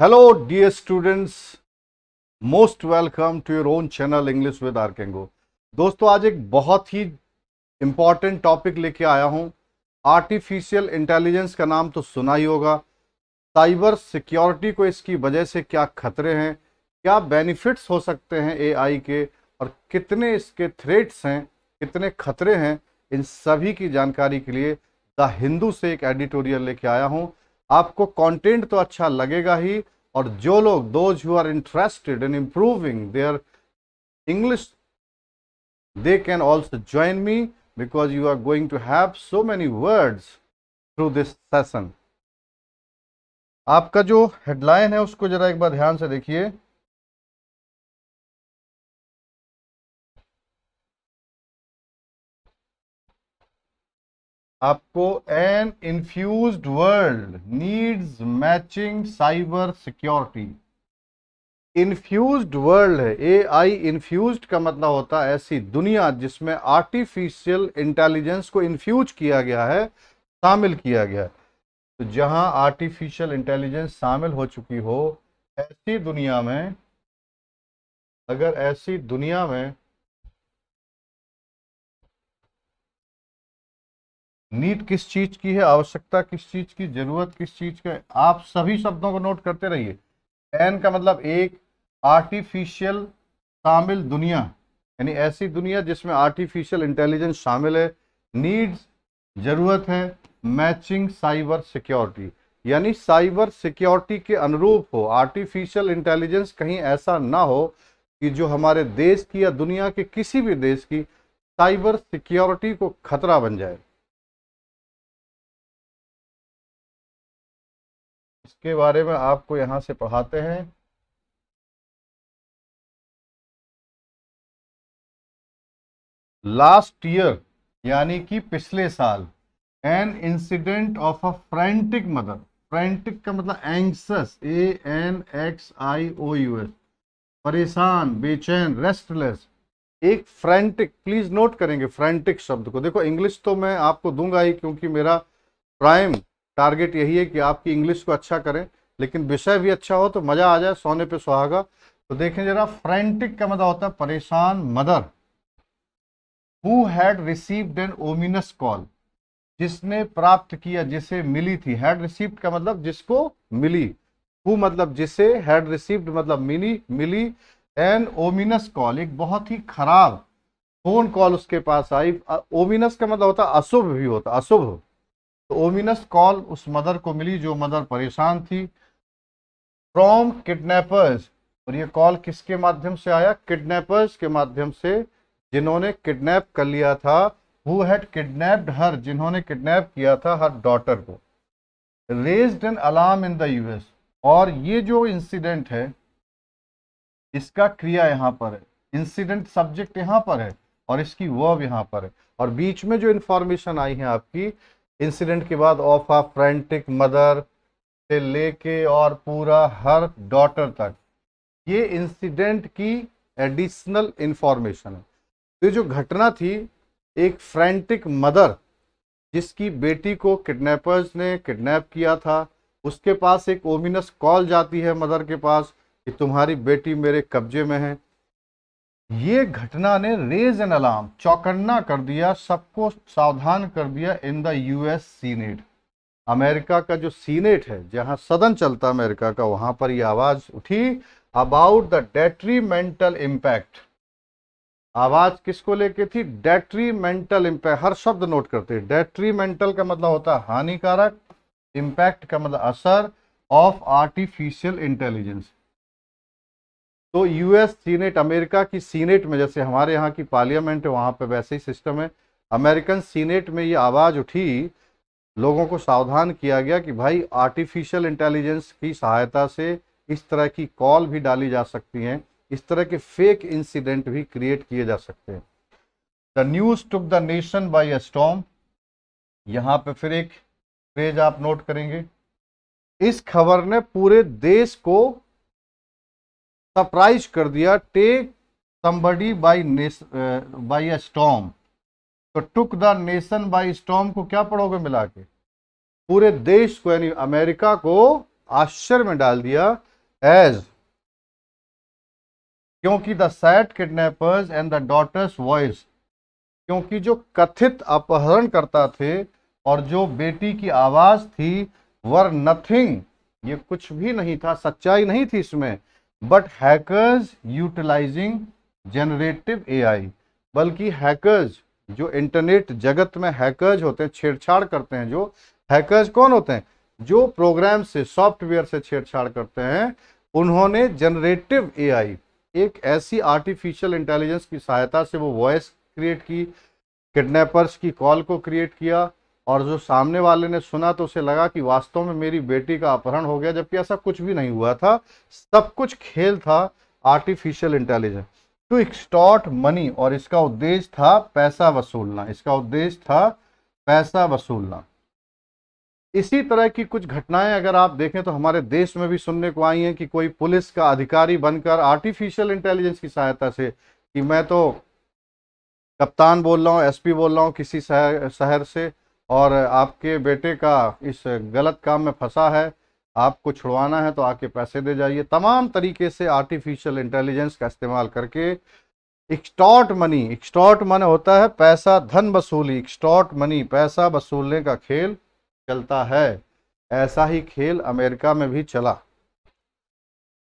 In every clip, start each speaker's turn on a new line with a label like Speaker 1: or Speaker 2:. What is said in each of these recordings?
Speaker 1: Hello, dear students. Most welcome to your own channel English with Arkengo. दोस्तों आज एक बहुत ही इंपॉर्टेंट टॉपिक लेके आया हूँ आर्टिफिशियल इंटेलिजेंस का नाम तो सुना ही होगा साइबर सिक्योरिटी को इसकी वजह से क्या खतरे हैं क्या बेनिफिट्स हो सकते हैं एआई के और कितने इसके थ्रेट्स हैं कितने खतरे हैं इन सभी की जानकारी के लिए द हिंदू से एक एडिटोरियल लेके आया हूँ आपको कंटेंट तो अच्छा लगेगा ही, और जो लोग those who are interested in improving their English they can also join me because you are going to have so many words through this session आपका जो हेडलाइन है, उसको जरा एक बार ध्यान से देखिए। आपको an infused world needs matching cyber security infused world है ए आई इन्फ्यूज्ड का मतलब होता है ऐसी दुनिया जिसमें आर्टिफिशियल इंटेलिजेंस को इन्फ्यूज किया गया है, शामिल किया गया है। तो जहाँ आर्टिफिशियल इंटेलिजेंस शामिल हो चुकी हो, ऐसी दुनिया में, अगर ऐसी दुनिया में नीड किस चीज़ की है, आवश्यकता किस चीज़ की, ज़रूरत किस चीज़ का आप सभी शब्दों को नोट करते रहिए। एन का मतलब एक आर्टिफिशियल शामिल दुनिया, यानी ऐसी दुनिया जिसमें आर्टिफिशियल इंटेलिजेंस शामिल है। नीड्स ज़रूरत है मैचिंग साइबर सिक्योरिटी यानी साइबर सिक्योरिटी के अनुरूप हो। आर्टिफिशियल इंटेलिजेंस कहीं ऐसा ना हो कि जो हमारे देश की या दुनिया के किसी भी देश की साइबर सिक्योरिटी को खतरा बन जाए। इसके बारे में आपको यहाँ से पढ़ाते हैं। लास्ट ईयर यानी कि पिछले साल an incident of a frantic mother frantic का मतलब anxious A N X I O U S परेशान, बेचैन रेस्टलेस एक फ्रेंटिक प्लीज़ नोट करेंगे फ्रेंटिक शब्द को। देखो इंग्लिश तो मैं आपको दूँगा ही, क्योंकि मेरा प्राइम टारगेट यही है कि आपकी इंग्लिश को अच्छा करें, लेकिन विषय भी अच्छा हो तो मज़ा आ जाए, सोने पे सुहागा। तो देखें जरा, फ्रेंटिक का मतलब होता है, परेशान mother. Who had received an ominous call जिसने प्राप्त किया, जिसे मिली थी। हैड रिसीव्ड का मतलब जिसको मिली। हु मतलब जिसे हैड रिसीव्ड मतलब मिली मिली। एन ओमिनस कॉल एक बहुत ही खराब फ़ोन कॉल उसके पास आई। ओमिनस का मतलब होता अशुभ भी होता अशुभ। तो ओमिनस कॉल उस मदर को मिली जो मदर परेशान थी। फ्रॉम किडनैपर्स, और ये कॉल किसके माध्यम से आया? किडनैपर्स के माध्यम से जिन्होंने किडनैप कर लिया था। हु हैड किडनैप्ड हर जिन्होंने किडनैप किया था हर डॉटर को। Raised an alarm in the US और ये जो इंसिडेंट है, इसका क्रिया यहाँ पर है। इंसिडेंट सब्जेक्ट यहाँ पर है, और इसकी वर्ब यहाँ पर है। और बीच में जो इंफॉर्मेशन आई है आपकी इंसिडेंट के बाद ऑफ़ आ फ्रेंटिक मदर से लेके और पूरा हर डॉटर तक, ये इंसिडेंट की एडिशनल इंफॉर्मेशन है। तो जो घटना थी, एक फ्रेंटिक मदर जिसकी बेटी को किडनैपर्स ने किडनैप किया था, उसके पास एक ओमिनस कॉल जाती है मदर के पास कि तुम्हारी बेटी मेरे कब्जे में है ये घटना ने रेज एन अलार्म चौकन्ना कर दिया, सबको सावधान कर दिया in the US senate America का जो सीनेट है, जहाँ सदन चलता अमेरिका का, वहाँ पर यह आवाज़ उठी अबाउट द डेट्रीमेंटल इम्पैक्ट आवाज़ किसको लेके थी? डेट्रीमेंटल इम्पैक्ट हर शब्द नोट करते डेट्रीमेंटल का मतलब होता है हानिकारक इम्पैक्ट का मतलब असर ऑफ़ आर्टिफिशियल इंटेलिजेंस तो यूएस सीनेट अमेरिका की सीनेट में, जैसे हमारे यहाँ की पार्लियामेंट है, वहाँ पर वैसे ही सिस्टम है। अमेरिकन सीनेट में ये आवाज़ उठी, लोगों को सावधान किया गया कि भाई आर्टिफिशियल इंटेलिजेंस की सहायता से इस तरह की कॉल भी डाली जा सकती हैं, इस तरह के फेक इंसिडेंट भी क्रिएट किए जा सकते हैं। The news took the nation a storm यहाँ पे फिर एक पेज आप नोट करेंगे। इस खबर ने पूरे देश को सरप्राइज़ कर दिया take somebody by by a storm तो took the nation by storm को क्या पढ़ोगे मिला के? पूरे देश को, यानी अमेरिका को आश्चर्य में डाल दिया एज क्योंकि the said kidnappers and the daughter's voice क्योंकि जो कथित अपहरण करता थे और जो बेटी की आवाज़ थी वर नथिंग ये कुछ भी नहीं था, सच्चाई नहीं थी इसमें। But hackers utilizing generative AI बल्कि हैकर्स जो इंटरनेट जगत में हैकर्स होते हैं, छेड़छाड़ करते हैं, जो हैकर्स कौन होते हैं? जो प्रोग्राम से सॉफ्टवेयर से छेड़छाड़ करते हैं, उन्होंने जनरेटिव एआई एक ऐसी आर्टिफिशियल इंटेलिजेंस की सहायता से वो वॉइस क्रिएट की किडनैपर्स की कॉल को क्रिएट किया और जो सामने वाले ने सुना तो उसे लगा कि वास्तव में मेरी बेटी का अपहरण हो गया, जबकि ऐसा कुछ भी नहीं हुआ था। सब कुछ खेल था artificial intelligence to extort money और इसका उद्देश्य था पैसा वसूलना। इसका उद्देश्य था पैसा वसूलना। इसी तरह की कुछ घटनाएँ अगर आप देखें तो हमारे देश में भी सुनने को आई हैं कि कोई पुलिस का अधिकारी बनकर आर्टिफिशियल इंटेलिजेंस की सहायता से, कि मैं तो कप्तान बोल रहा हूँ एसपी बोल रहा हूँ किसी शहर से और आपके बेटे का इस गलत काम में फंसा है, आपको छुड़वाना है तो आके पैसे दे जाइए। तमाम तरीके से आर्टिफिशियल इंटेलिजेंस का इस्तेमाल करके एक्सटॉर्ट मनी एक्सटॉर्ट मन होता है, पैसा धन वसूली एक्सटॉर्ट मनी पैसा वसूलने का खेल चलता है। ऐसा ही खेल अमेरिका में भी चला।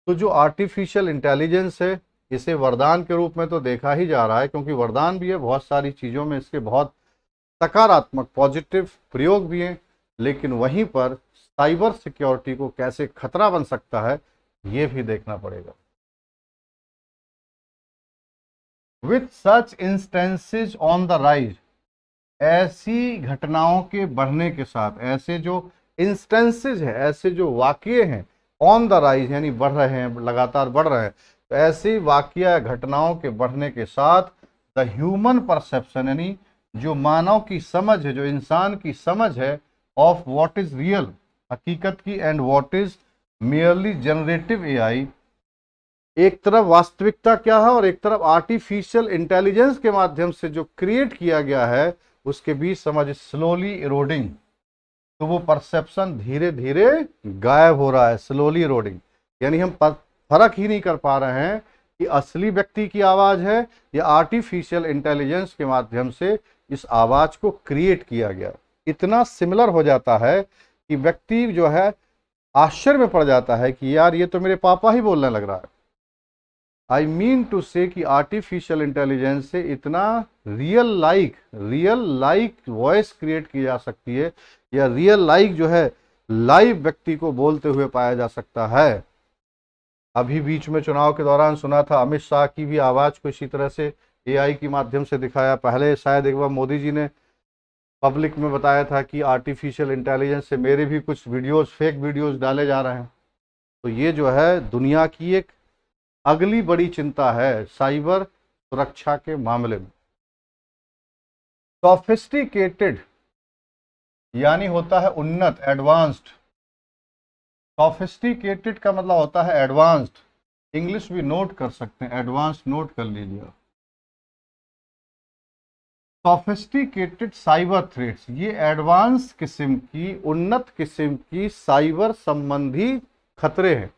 Speaker 1: तो जो आर्टिफिशियल इंटेलिजेंस है, इसे वरदान के रूप में तो देखा ही जा रहा है, क्योंकि वरदान भी है, बहुत सारी चीज़ों में इसके बहुत सकारात्मक पॉजिटिव प्रयोग भी हैं, लेकिन वहीं पर साइबर सिक्योरिटी को कैसे खतरा बन सकता है, ये भी देखना पड़ेगा। With such instances on the rise ऐसी घटनाओं के बढ़ने के साथ, ऐसे जो इंस्टेंसेज हैं, ऐसे जो वाक्य हैं ऑन द राइज यानी बढ़ रहे हैं, लगातार बढ़ रहे हैं तो ऐसी वाक्य घटनाओं के बढ़ने के साथ द ह्यूमन परसेप्शन यानी जो मानव की समझ है, जो इंसान की समझ है ऑफ़ व्हाट इज़ रियल हकीकत की and what is merely generative AI एक तरफ़ वास्तविकता क्या है और एक तरफ़ आर्टिफिशियल इंटेलिजेंस के माध्यम से जो क्रिएट किया गया है, उसके बीच समझ स्लोली इरोडिंग तो वो परसेप्शन धीरे धीरे गायब हो रहा है स्लोली इरोडिंग यानी हम फ़र्क ही नहीं कर पा रहे हैं कि असली व्यक्ति की आवाज़ है या आर्टिफिशियल इंटेलिजेंस के माध्यम से इस आवाज़ को क्रिएट किया गया। इतना सिमिलर हो जाता है कि व्यक्ति जो है, आश्चर्य में पड़ जाता है कि यार, ये तो मेरे पापा ही बोलने लग रहा है। आई मीन टू से कि आर्टिफिशियल इंटेलिजेंस से इतना real like real like voice create की जा सकती है या रियल लाइक जो है लाइव व्यक्ति को बोलते हुए पाया जा सकता है। अभी बीच में चुनाव के दौरान सुना था, अमित शाह की भी आवाज़ को इसी तरह से एआई के माध्यम से दिखाया। पहले शायद एक बार मोदी जी ने पब्लिक में बताया था कि आर्टिफिशियल इंटेलिजेंस से मेरे भी कुछ वीडियोस, फेक वीडियोस डाले जा रहे हैं। तो ये जो है, दुनिया की एक अगली बड़ी चिंता है साइबर सुरक्षा के मामले में। सोफिस्टिकेटेड यानी होता है उन्नत एडवांस्ड सोफिस्टिकेटेड का मतलब होता है एडवांस्ड इंग्लिश भी नोट कर सकते हैं एडवांस नोट कर लीजिए सोफिस्टिकेटेड साइबर थ्रेट्स ये एडवांस किस्म की, उन्नत किस्म की साइबर संबंधी खतरे हैं।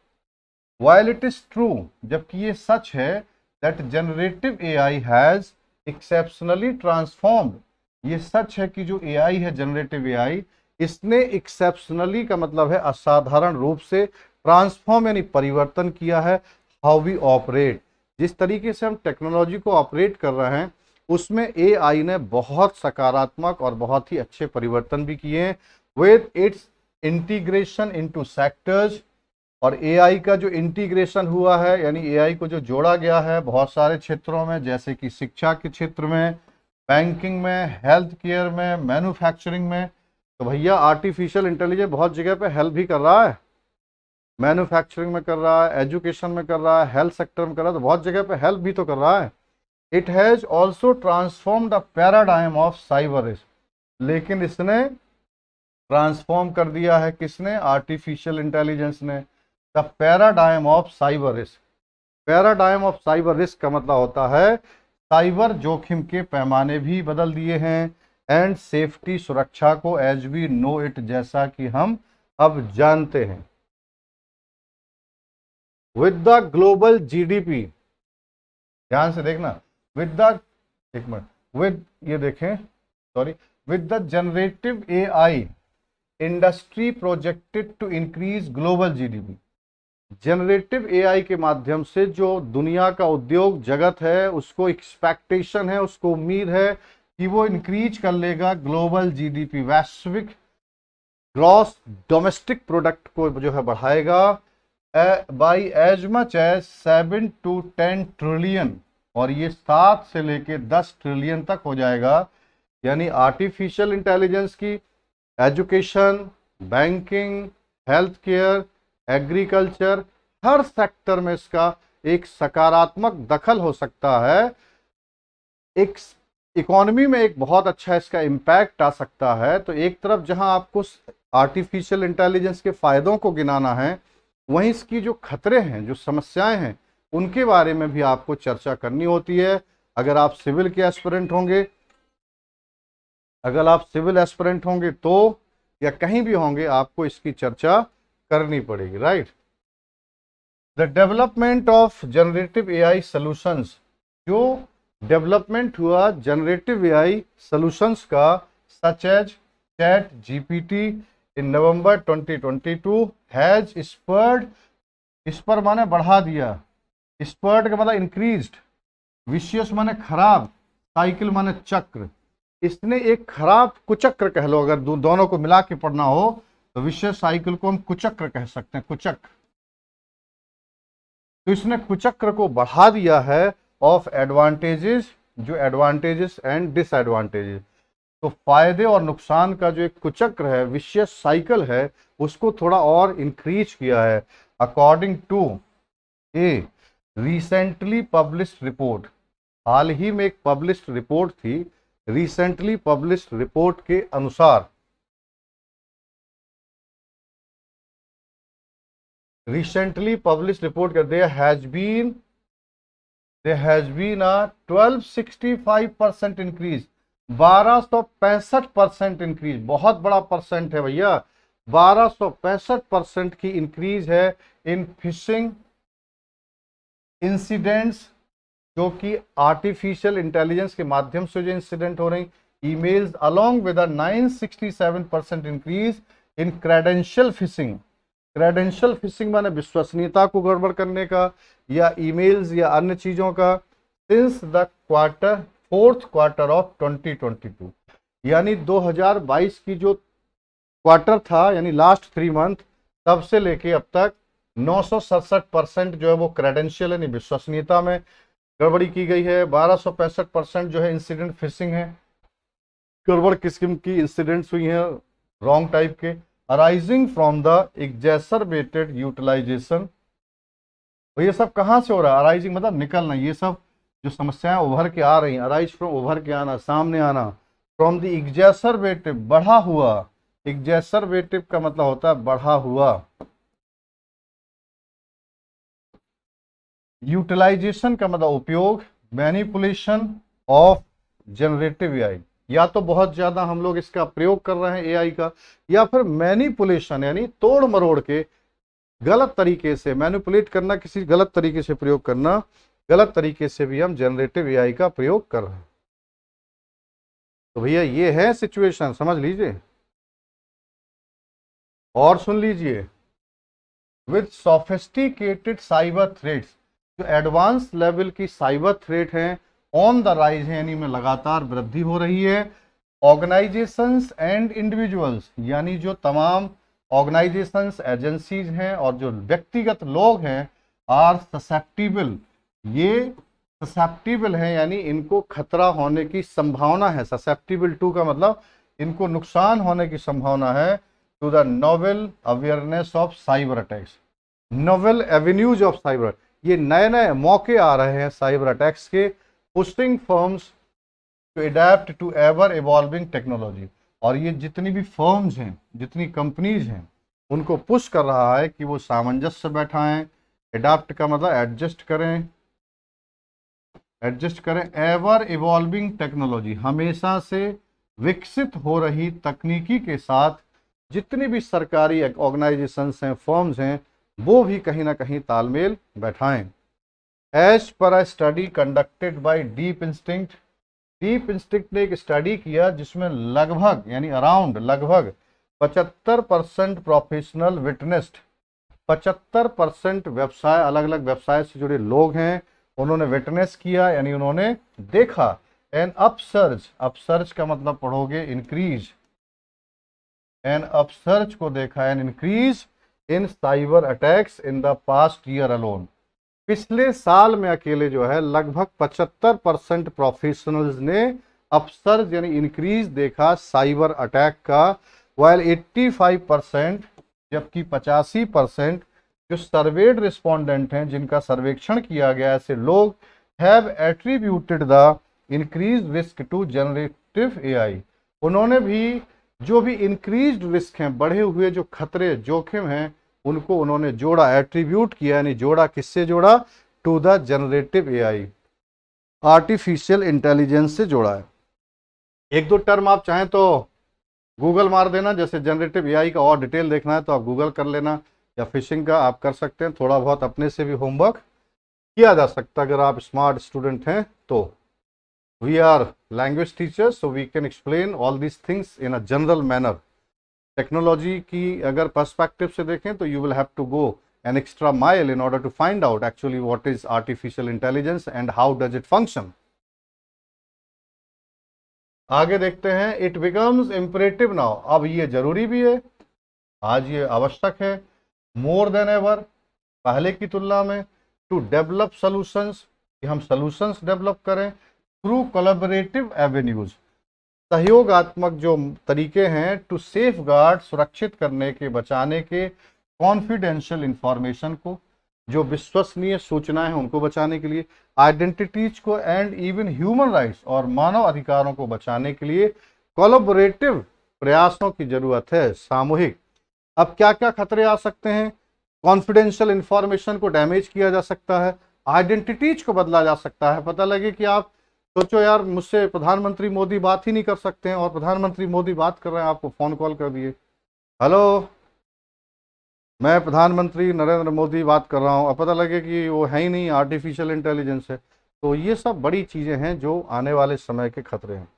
Speaker 1: वाइल इट इज़ ट्रू जबकि ये सच है that generative AI has exceptionally transformed ये सच है कि जो एआई है जनरेटिव एआई इसने एक्सेप्शनली का मतलब है असाधारण रूप से ट्रांसफॉर्म यानी परिवर्तन किया है हाउ वी ऑपरेट जिस तरीके से हम टेक्नोलॉजी को ऑपरेट कर रहे हैं उसमें एआई ने बहुत सकारात्मक और बहुत ही अच्छे परिवर्तन भी किए हैं। With its integration into sectors और एआई का जो इंटीग्रेशन हुआ है, यानी एआई को जो जोड़ा गया है बहुत सारे क्षेत्रों में, जैसे कि शिक्षा के क्षेत्र में बैंकिंग में हेल्थ केयर में मैन्युफैक्चरिंग में तो भैया आर्टिफिशियल इंटेलिजेंस बहुत जगह पे हेल्प भी कर रहा है। मैन्युफैक्चरिंग में कर रहा है एजुकेशन में कर रहा है हेल्थ सेक्टर में कर रहा है तो बहुत जगह पे हेल्प भी तो कर रहा है। It has also transform the paradigm of cyber लेकिन इसने ट्रांसफॉर्म कर दिया है किसने? आर्टिफिशियल इंटेलिजेंस ने। The paradigm of cyber risk paradigm of cyber risk का मतलब होता है साइबर जोखिम के पैमाने भी बदल दिए हैं एंड सेफ्टी सुरक्षा को एज वी नो इट जैसा कि हम अब जानते हैं। विद द ग्लोबल जीडीपी ध्यान से देखना। विद द एक मिनट विद ये देखें sorry with the generative A I industry projected to increase global GDP generative AI के माध्यम से जो दुनिया का उद्योग जगत है, उसको एक्सपेक्टेशन है, उसको उम्मीद है कि वो इंक्रीज कर लेगा ग्लोबल जीडीपी वैश्विक ग्रॉस डोमेस्टिक प्रोडक्ट को जो है बढ़ाएगा by as much as seven to ten trillion और ये सात से लेके दस ट्रिलियन तक हो जाएगा, यानी आर्टिफिशियल इंटेलिजेंस की education banking health care agriculture हर सेक्टर में इसका एक सकारात्मक दखल हो सकता है। एक इकोनॉमी में एक बहुत अच्छा इसका इम्पैक्ट आ सकता है। तो एक तरफ़ जहाँ आपको आर्टिफिशियल इंटेलिजेंस के फायदों को गिनाना है, वहीं इसकी जो खतरे हैं, जो समस्याएँ हैं उनके बारे में भी आपको चर्चा करनी होती है। अगर आप सिविल के एस्पिरेंट होंगे, अगर आप सिविल एस्पिरेंट होंगे तो या कहीं भी होंगे, आपको इसकी चर्चा करनी पड़ेगी, right? The development of generative AI solutions जो डेवलपमेंट हुआ जनरेटिव एआई सॉल्यूशंस का such as ChatGPT in November 2022 has spurred इस पर माने बढ़ा दिया। स्पर्ड का मतलब इंक्रीज्ड विशियस माने खराब साइकिल माने चक्र। इसने एक खराब कुचक्र कह लो अगर दो, दोनों को मिला के पढ़ना हो तो विशेष साइकिल को हम कुचक्र कह सकते हैं कुचक्र तो इसने कुचक्र को बढ़ा दिया है ऑफ़ एडवांटेजेस जो एडवांटेजेस एंड डिसएडवांटेजेस तो फ़ायदे और नुकसान का जो एक कुचक्र है विशेष साइकिल है उसको थोड़ा और इंक्रीज किया है। According to a recently publish report हाल ही में एक पब्लिश रिपोर्ट थी। रिसेंटली पब्लिश रिपोर्ट के अनुसार। Recently published report that there has been there has been a 1265 percent increase बारह सौ पैंसठ परसेंट इंक्रीज बहुत बड़ा परसेंट है भैया। बारह सौ पैंसठ परसेंट की इंक्रीज है इन फिशिंग इंसिडेंट्स जो कि आर्टिफिशियल इंटेलिजेंस के माध्यम से जो इंसिडेंट हो रही emails along with 967 percent increase in credential phishing credential phishing माने विश्वसनीयता को गड़बड़ करने का, या ईमेल्स या अन्य चीज़ों का since the quarter fourth quarter of 2022 यानी 2022 की जो क्वार्टर था, यानी लास्ट थ्री मंथ तब से लेके अब तक नौ परसेंट जो है वो क्रेडेंशियल यानी विश्वसनीयता में गड़बड़ी की गई है। बारह परसेंट जो है इंसिडेंट फिशिंग है। गड़बड़ किस्म की इंसिडेंट्स हुई हैं रॉन्ग टाइप के। Arising from the exacerbated utilization ये सब कहाँ से हो रहा है? अराइजिंग मतलब निकलना, ये सब जो समस्याएँ उभर के आ रही हैं। अराइज फ्रॉम उभर के आना, सामने आना। फ्रॉम द एग्जेसरबेटिव बढ़ा हुआ। एग्जेसरबेटिव का मतलब होता है बढ़ा हुआ। यूटिलाइजेशन का मतलब उपयोग मैनिपुलेशन ऑफ़ जनरेटिव एआई या तो बहुत ज़्यादा हम लोग इसका प्रयोग कर रहे हैं एआई का, या फिर मैनिपुलेशन यानी तोड़ मरोड़ के गलत तरीके से मैनिपुलेट करना, किसी गलत तरीके से प्रयोग करना, गलत तरीके से भी हम जनरेटिव एआई का प्रयोग कर रहे हैं। तो भैया, ये है सिचुएशन समझ लीजिए। और सुन लीजिए विथ सोफिस्टिकेटेड साइबर थ्रेट्स जो एडवांस लेवल की साइबर थ्रेट हैं ऑन द राइज है, यानी में लगातार वृद्धि हो रही है। ऑर्गेनाइजेशंस एंड इंडिविजुअल्स यानी जो तमाम ऑर्गेनाइजेशंस एजेंसीज हैं और जो व्यक्तिगत लोग हैं आर ससेप्टिबल ये ससेप्टिबल है, यानी इनको खतरा होने की संभावना है। ससेप्टिबल टू का मतलब इनको नुकसान होने की संभावना है। To the novel awareness of cyber attacks novel avenues of cyber ये नए नए मौके आ रहे हैं साइबर अटैक्स के pushing firms to adapt to ever evolving technology और ये जितनी भी फर्म्स हैं, जितनी कंपनीज़ हैं, उनको पुश कर रहा है कि वो सामंजस्य बैठाएँ एडाप्ट का मतलब एडजस्ट करें एडजस्ट करें एवर इवॉल्विंग टेक्नोलॉजी हमेशा से विकसित हो रही तकनीकी के साथ जितनी भी सरकारी ऑर्गेनाइजेशंस हैं फर्म्स हैं वो भी कहीं ना कहीं तालमेल बैठाएँ। As per a study conducted by Deep Instinct Deep Instinct ने एक स्टडी किया जिसमें लगभग, यानी अराउंड लगभग 75 परसेंट प्रोफेशनल विटनेस्ड 75 परसेंट व्यवसाय अलग अलग व्यवसाय से जुड़े लोग हैं। उन्होंने विटनेस किया, यानी उन्होंने देखा। एन अपसर्ज अपसर्ज का मतलब पढ़ोगे इंक्रीज एन अपसर्ज को देखा an increase in cyber attacks in the past year alone. पिछले साल में अकेले जो है, लगभग 75 परसेंट प्रोफेशनल्स ने अपसर्ज यानी इंक्रीज देखा साइबर अटैक का वाइल 85 परसेंट जबकि पचासी परसेंट जो सर्वेड रिस्पोंडेंट हैं, जिनका सर्वेक्षण किया गया ऐसे लोग have attributed the increase risk to generative AI उन्होंने भी जो भी इंक्रीज रिस्क हैं, बढ़े हुए जो खतरे, जोखिम हैं, उनको उन्होंने जोड़ा एट्रीब्यूट किया, यानी जोड़ा किससे जोड़ा? To the generative AI artificial intelligence से जोड़ा है। एक दो टर्म आप चाहें तो गूगल मार देना, जैसे जनरेटिव एआई का और डिटेल देखना है तो आप गूगल कर लेना, या फिशिंग का आप कर सकते हैं, थोड़ा बहुत अपने से भी होमवर्क किया जा सकता है। अगर आप स्मार्ट स्टूडेंट हैं तो। We are language teachers so we can explain all these things in a general manner technology की अगर पर्सपेक्टिव से देखें तो you will have to go an extra mile in order to find out actually what is artificial intelligence and how does it function आगे देखते हैं it becomes imperative now अब ये ज़रूरी भी है। आज ये आवश्यक है मोर देन एवर पहले की तुलना में टू डेवलप सोल्यूशंस कि हम सोल्यूशंस डेवलप करें थ्रू कोलेबरेटिव एवेन्यूज सहयोगात्मक जो तरीके हैं टू सेफ़ गार्ड सुरक्षित करने के, बचाने के कॉन्फिडेंशियल इंफॉर्मेशन को, जो विश्वसनीय सूचना है उनको बचाने के लिए आइडेंटिटीज को एंड इवन ह्यूमन राइट्स और मानव अधिकारों को बचाने के लिए कोलोबरेटिव प्रयासों की ज़रूरत है सामूहिक। अब क्या क्या खतरे आ सकते हैं? कॉन्फिडेंशियल इंफॉर्मेशन को डैमेज किया जा सकता है आइडेंटिटीज को बदला जा सकता है। पता लगे कि आप सोचो यार, मुझसे प्रधानमंत्री मोदी बात ही नहीं कर सकते हैं और प्रधानमंत्री मोदी बात कर रहे हैं, आपको फ़ोन कॉल कर दिए। हेलो मैं प्रधानमंत्री नरेंद्र मोदी बात कर रहा हूँ, अब पता लगे कि वो है ही नहीं आर्टिफिशियल इंटेलिजेंस है। तो ये सब बड़ी चीज़ें हैं जो आने वाले समय के खतरे हैं।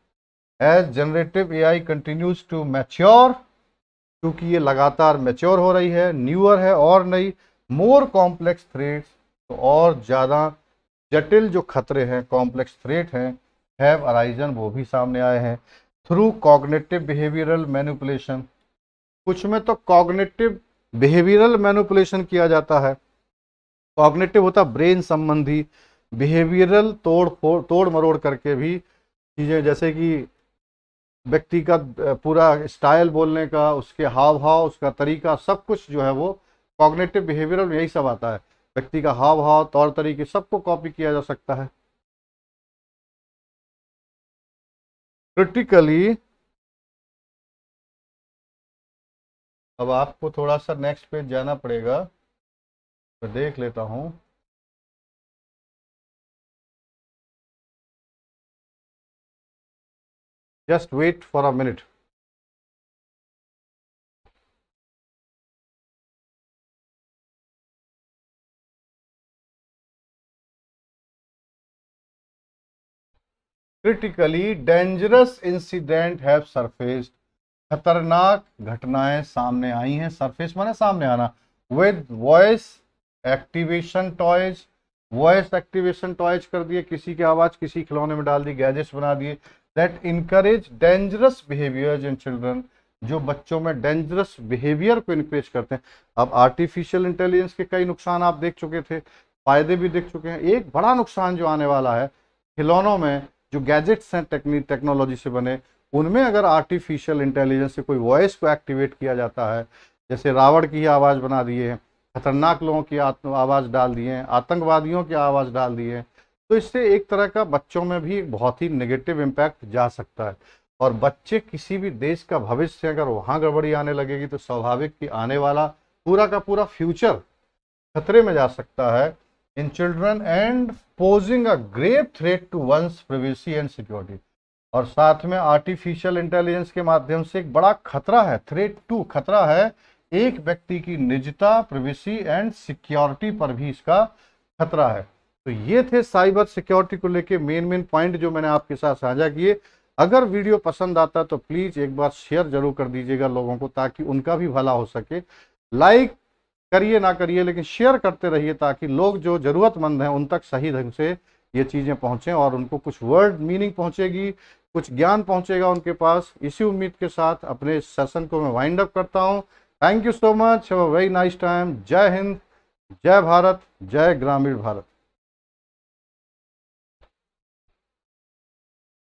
Speaker 1: As generative A I continues to mature क्योंकि ये लगातार मैच्योर हो रही है न्यूअर है और नई मोर कॉम्प्लेक्स थ्रेड्स तो और ज़्यादा जटिल जो खतरे हैं कॉम्प्लेक्स थ्रेट हैं हैव अराइजन वो भी सामने आए हैं। थ्रू कॉग्नेटिव बिहेवियरल मैनिपुलेशन कुछ में तो कॉग्नेटिव बिहेवियरल मैनिपुलेशन किया जाता है। कॉग्नेटिव होता ब्रेन संबंधी बिहेवियरल तोड़ फोड़ तोड़ मरोड़ करके भी चीज़ें, जैसे कि व्यक्ति का पूरा स्टाइल बोलने का, उसके हाव भाव उसका तरीका, सब कुछ जो है वो कॉग्नेटिव बिहेवियरल में यही सब आता है। व्यक्ति का हाव भाव तौर तरीके सबको कॉपी किया जा सकता है। क्रिटिकली अब आपको थोड़ा सा नेक्स्ट पेज जाना पड़ेगा। मैं देख लेता हूँ। Just wait for a minute critically, dangerous incident have surfaced. खतरनाक घटनाएँ सामने आई हैं सरफेस माने सामने आना। With voice activation toys voice activation toys कर दिए, किसी की आवाज़ किसी खिलौने में डाल दी गैजेट्स बना दिए। That encourage dangerous behaviour in children जो बच्चों में डेंजरस बिहेवियर को इनक्रेज करते हैं। अब आर्टिफिशियल इंटेलिजेंस के कई नुकसान आप देख चुके थे, फ़ायदे भी देख चुके हैं। एक बड़ा नुकसान जो आने वाला है, खिलौनों में जो गैजेट्स हैं टेक्निक टेक्नोलॉजी से बने, उनमें अगर आर्टिफिशियल इंटेलिजेंस से कोई वॉइस को एक्टिवेट किया जाता है, जैसे रावण की आवाज़ बना दिए खतरनाक लोगों की आवाज़ डाल दिए आतंकवादियों की आवाज़ डाल दिए तो इससे एक तरह का बच्चों में भी एक बहुत ही नेगेटिव इम्पैक्ट जा सकता है। और बच्चे किसी भी देश का भविष्य अगर वहाँ गड़बड़ी आने लगेगी तो स्वाभाविक कि आने वाला पूरा का पूरा फ्यूचर खतरे में जा सकता है। In children and posing a grave threat to one's privacy and security और साथ में आर्टिफिशियल इंटेलिजेंस के माध्यम से एक बड़ा खतरा है थ्रेट टू खतरा है, एक व्यक्ति की निजता प्रिवेसी एंड सिक्योरिटी पर भी इसका खतरा है। तो ये थे साइबर सिक्योरिटी को लेके मेन मेन पॉइंट जो मैंने आपके साथ साझा किए। अगर वीडियो पसंद आता तो प्लीज़ एक बार शेयर ज़रूर कर दीजिएगा लोगों को ताकि उनका भी भला हो सके। लाइक करिए ना करिए, लेकिन शेयर करते रहिए ताकि लोग जो जरूरतमंद हैं उन तक सही ढंग से ये चीज़ें पहुँचें और उनको कुछ वर्ड मीनिंग पहुँचेगी, कुछ ज्ञान पहुँचेगा उनके पास। इसी उम्मीद के साथ अपने सेशन को मैं वाइंड अप करता हूँ। Thank you so much have a very nice time जय हिंद, जय भारत, जय ग्रामीण भारत।